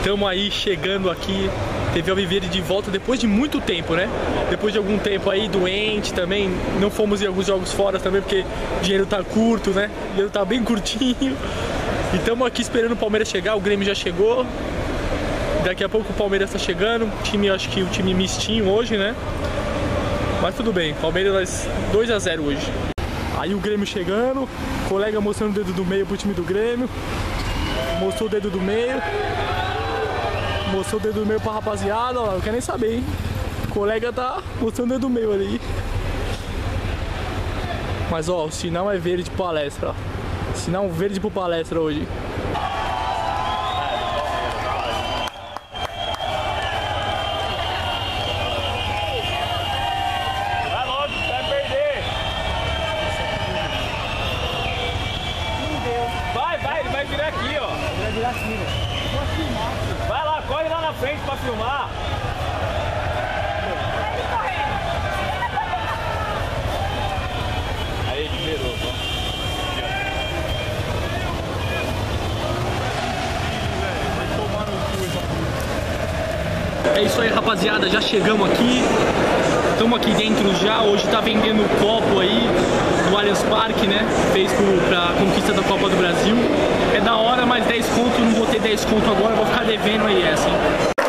Estamos aí chegando aqui. Teve a viver de volta depois de muito tempo, né? Depois de algum tempo aí doente também. Não fomos em alguns jogos fora também porque o dinheiro tá curto, né? O dinheiro tá bem curtinho. E estamos aqui esperando o Palmeiras chegar. O Grêmio já chegou. Daqui a pouco o Palmeiras tá chegando. Time, acho que o time mistinho hoje, né? Mas tudo bem. Palmeiras 2 a 0 hoje. Aí o Grêmio chegando, colega mostrando o dedo do meio pro time do Grêmio. Mostrou o dedo do meio. Mostrou o dedo do meio pra rapaziada, ó, não quer nem saber, hein? O colega tá mostrando o dedo do meio ali. Mas ó, o sinal é verde pro palestra, ó. Sinal verde pro palestra hoje. Vai vai. Vai, vai, ele vai virar aqui, ó. Vai virar aqui, Vai lá, corre lá na frente pra filmar. Aí, liberou. É isso aí, rapaziada. Já chegamos aqui. Estamos aqui dentro já. Hoje tá vendendo copo aí no Allianz Parque, né? Fez pro, pra conquista da Copa do Brasil. É da hora, mas 10 conto, não vou ter 10 conto agora, vou ficar devendo aí essa, hein?